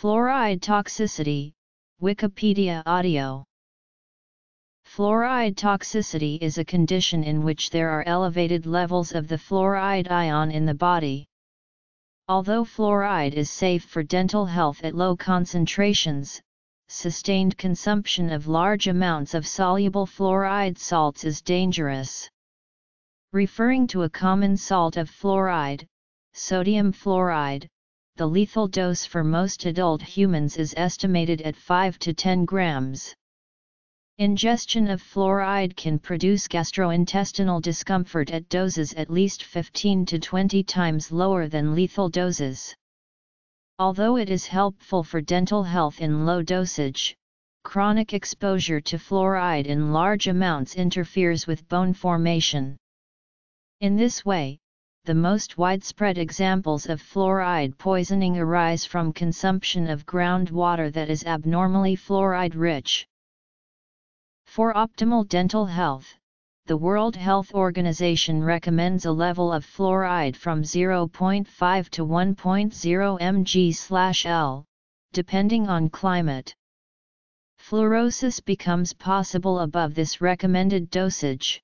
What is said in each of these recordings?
Fluoride toxicity, Wikipedia audio. Fluoride toxicity is a condition in which there are elevated levels of the fluoride ion in the body. Although fluoride is safe for dental health at low concentrations, sustained consumption of large amounts of soluble fluoride salts is dangerous. Referring to a common salt of fluoride, sodium fluoride, the lethal dose for most adult humans is estimated at 5 to 10 grams. Ingestion of fluoride can produce gastrointestinal discomfort at doses at least 15 to 20 times lower than lethal doses. Although it is helpful for dental health in low dosage, chronic exposure to fluoride in large amounts interferes with bone formation. In this way, the most widespread examples of fluoride poisoning arise from consumption of groundwater that is abnormally fluoride rich. For optimal dental health, the World Health Organization recommends a level of fluoride from 0.5 to 1.0 mg/L, depending on climate. Fluorosis becomes possible above this recommended dosage.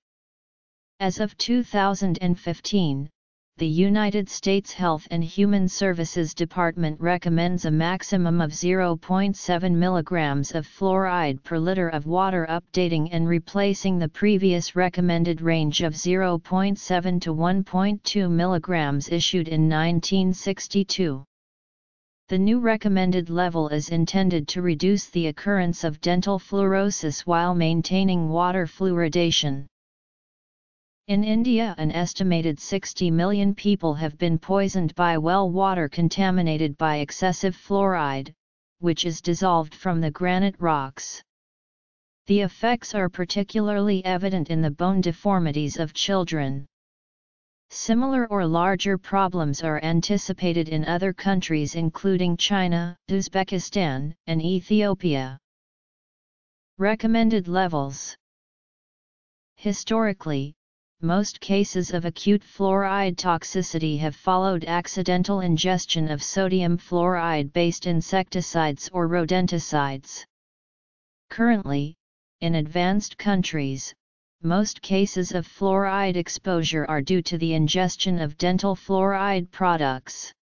As of 2015, the United States Health and Human Services Department recommends a maximum of 0.7 mg of fluoride per liter of water updating and replacing the previous recommended range of 0.7 to 1.2 mg issued in 1962. The new recommended level is intended to reduce the occurrence of dental fluorosis while maintaining water fluoridation. In India an estimated 60 million people have been poisoned by well water contaminated by excessive fluoride, which is dissolved from the granite rocks. The effects are particularly evident in the bone deformities of children. Similar or larger problems are anticipated in other countries including China, Uzbekistan, and Ethiopia. Recommended levels Historically, most cases of acute fluoride toxicity have followed accidental ingestion of sodium fluoride-based insecticides or rodenticides. Currently, in advanced countries, most cases of fluoride exposure are due to the ingestion of dental fluoride products.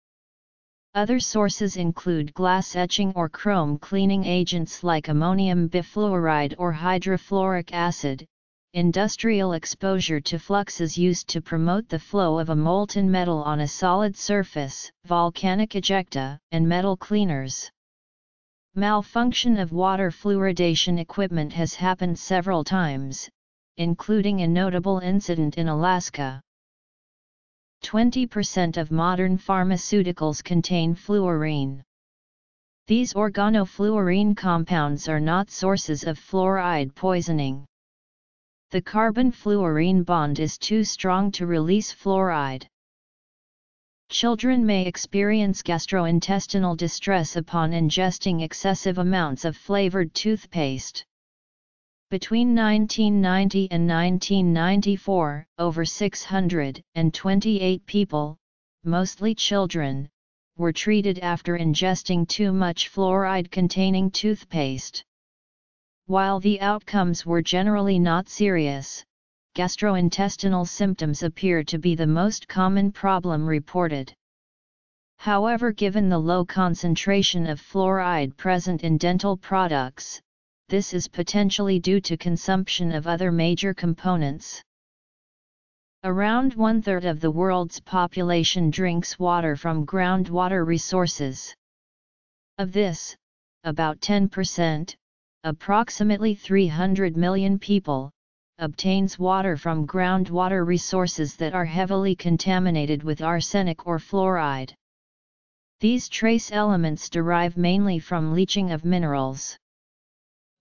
Other sources include glass etching or chrome cleaning agents like ammonium bifluoride or hydrofluoric acid, industrial exposure to fluxes used to promote the flow of a molten metal on a solid surface, volcanic ejecta, and metal cleaners. Malfunction of water fluoridation equipment has happened several times, including a notable incident in Alaska. 20% of modern pharmaceuticals contain fluorine. These organofluorine compounds are not sources of fluoride poisoning. The carbon-fluorine bond is too strong to release fluoride. Children may experience gastrointestinal distress upon ingesting excessive amounts of flavored toothpaste. Between 1990 and 1994, over 628 people, mostly children, were treated after ingesting too much fluoride-containing toothpaste. While the outcomes were generally not serious, gastrointestinal symptoms appear to be the most common problem reported. However given the low concentration of fluoride present in dental products, this is potentially due to consumption of other major components. Around one-third of the world's population drinks water from groundwater resources. Of this, about 10%, approximately 300 million people, obtains water from groundwater resources that are heavily contaminated with arsenic or fluoride. These trace elements derive mainly from leaching of minerals.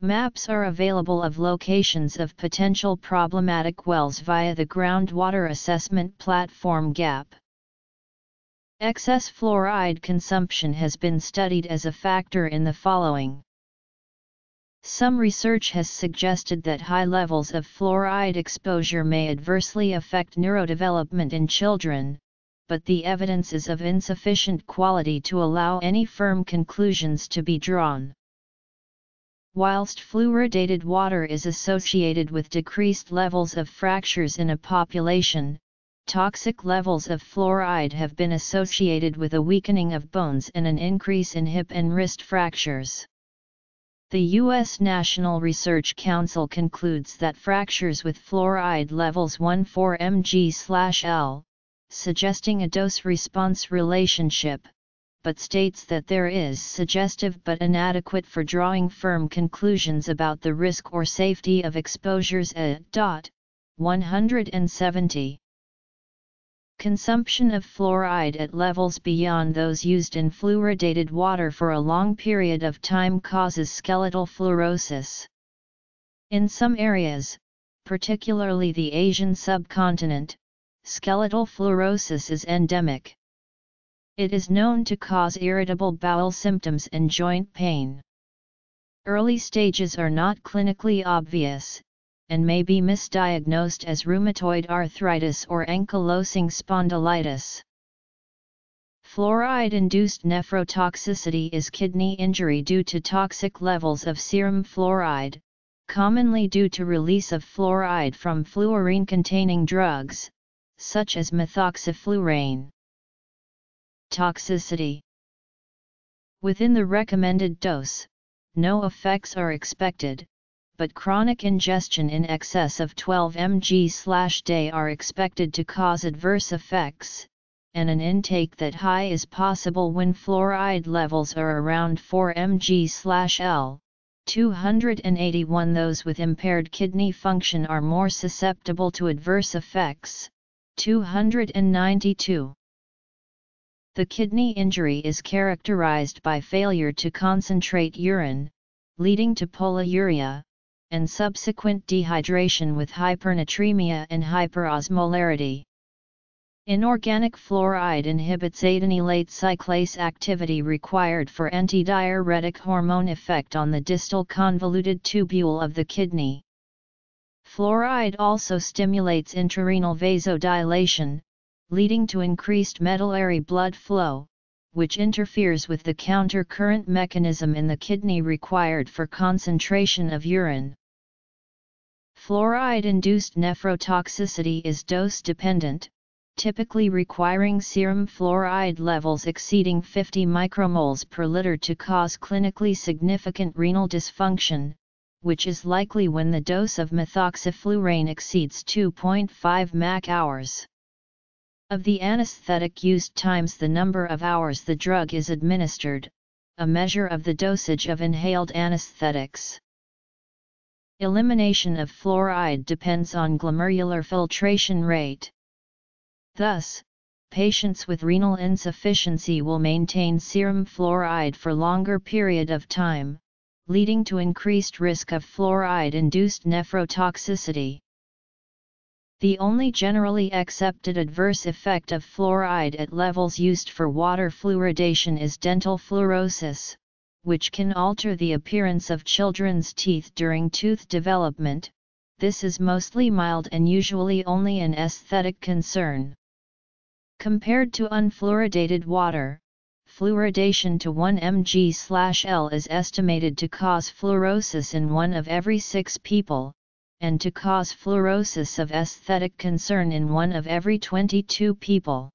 Maps are available of locations of potential problematic wells via the Groundwater Assessment Platform GAP. Excess fluoride consumption has been studied as a factor in the following. Some research has suggested that high levels of fluoride exposure may adversely affect neurodevelopment in children, but the evidence is of insufficient quality to allow any firm conclusions to be drawn. Whilst fluoridated water is associated with decreased levels of fractures in a population, toxic levels of fluoride have been associated with a weakening of bones and an increase in hip and wrist fractures. The U.S. National Research Council concludes that fractures with fluoride levels 1,4 mg/L, suggesting a dose-response relationship, but states that there is suggestive but inadequate for drawing firm conclusions about the risk or safety of exposures at dot 170. Consumption of fluoride at levels beyond those used in fluoridated water for a long period of time causes skeletal fluorosis. In some areas, particularly the Asian subcontinent, skeletal fluorosis is endemic. It is known to cause irritable bowel symptoms and joint pain. Early stages are not clinically obvious, and may be misdiagnosed as rheumatoid arthritis or ankylosing spondylitis. Fluoride-induced nephrotoxicity is kidney injury due to toxic levels of serum fluoride, commonly due to release of fluoride from fluorine-containing drugs, such as methoxyflurane. Toxicity Within the recommended dose, no effects are expected, but chronic ingestion in excess of 12 mg/day are expected to cause adverse effects, and an intake that high is possible when fluoride levels are around 4 mg/L. 281 Those with impaired kidney function are more susceptible to adverse effects, 292. The kidney injury is characterized by failure to concentrate urine, leading to polyuria, and subsequent dehydration with hypernatremia and hyperosmolarity. Inorganic fluoride inhibits adenylate cyclase activity required for antidiuretic hormone effect on the distal convoluted tubule of the kidney. Fluoride also stimulates intrarenal vasodilation, leading to increased medullary blood flow, which interferes with the counter-current mechanism in the kidney required for concentration of urine. Fluoride-induced nephrotoxicity is dose-dependent, typically requiring serum fluoride levels exceeding 50 micromoles per liter to cause clinically significant renal dysfunction, which is likely when the dose of methoxyflurane exceeds 2.5 MAC hours. Of the anesthetic used times the number of hours the drug is administered, a measure of the dosage of inhaled anesthetics. Elimination of fluoride depends on glomerular filtration rate. Thus, patients with renal insufficiency will maintain serum fluoride for longer period of time, leading to increased risk of fluoride-induced nephrotoxicity. The only generally accepted adverse effect of fluoride at levels used for water fluoridation is dental fluorosis, which can alter the appearance of children's teeth during tooth development, this is mostly mild and usually only an aesthetic concern. Compared to unfluoridated water, fluoridation to 1 mg/L is estimated to cause fluorosis in one of every six people, and to cause fluorosis of aesthetic concern in one of every 22 people.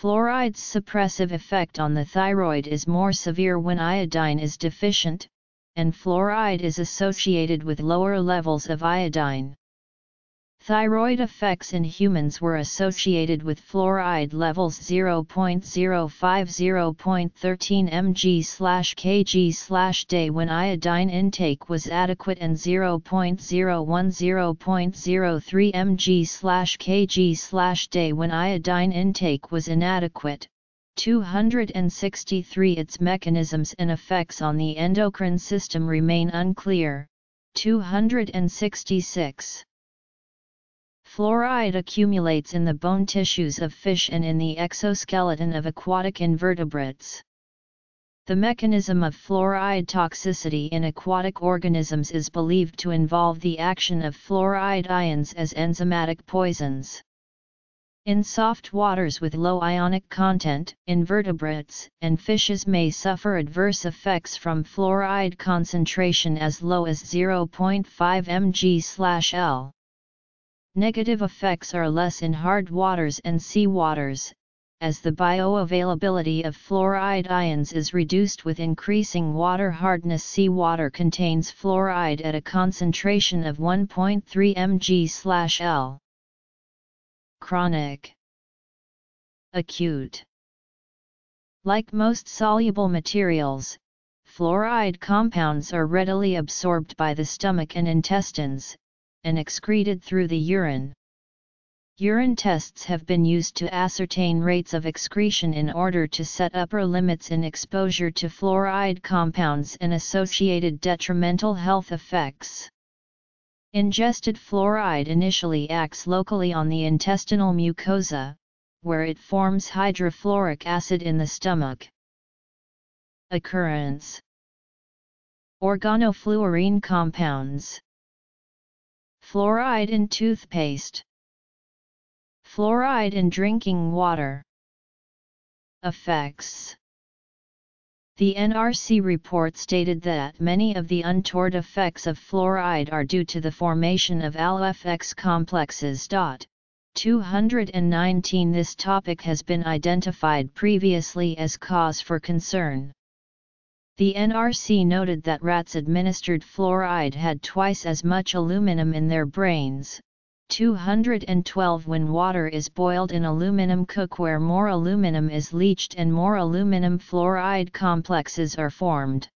Fluoride's suppressive effect on the thyroid is more severe when iodine is deficient, and fluoride is associated with lower levels of iodine. Thyroid effects in humans were associated with fluoride levels 0.05-0.13 mg/kg/day when iodine intake was adequate and 0.01-0.03 mg/kg/day when iodine intake was inadequate. 263 Its mechanisms and effects on the endocrine system remain unclear. 266 Fluoride accumulates in the bone tissues of fish and in the exoskeleton of aquatic invertebrates. The mechanism of fluoride toxicity in aquatic organisms is believed to involve the action of fluoride ions as enzymatic poisons. In soft waters with low ionic content, invertebrates and fishes may suffer adverse effects from fluoride concentration as low as 0.5 mg/L. Negative effects are less in hard waters and sea waters, as the bioavailability of fluoride ions is reduced with increasing water hardness. Seawater contains fluoride at a concentration of 1.3 mg/L. Chronic Acute Like most soluble materials, fluoride compounds are readily absorbed by the stomach and intestines, and excreted through the urine. Urine tests have been used to ascertain rates of excretion in order to set upper limits in exposure to fluoride compounds and associated detrimental health effects. Ingested fluoride initially acts locally on the intestinal mucosa, where it forms hydrofluoric acid in the stomach. Occurrence Organofluorine compounds Fluoride in toothpaste Fluoride in drinking water Effects the NRC report stated that many of the untoward effects of fluoride are due to the formation of AlFX complexes. 219 This topic has been identified previously as cause for concern. The NRC noted that rats administered fluoride had twice as much aluminum in their brains, 212 When water is boiled in aluminum cookware more aluminum is leached and more aluminum fluoride complexes are formed.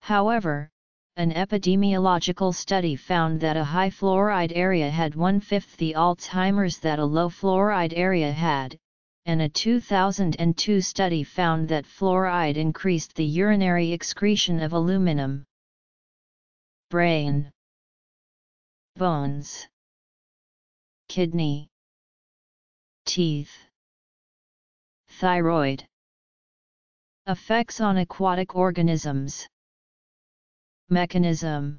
However, an epidemiological study found that a high fluoride area had one-fifth the Alzheimer's that a low fluoride area had, and a 2002 study found that fluoride increased the urinary excretion of aluminum. Brain Bones kidney, teeth, thyroid. Effects on aquatic organisms. Mechanism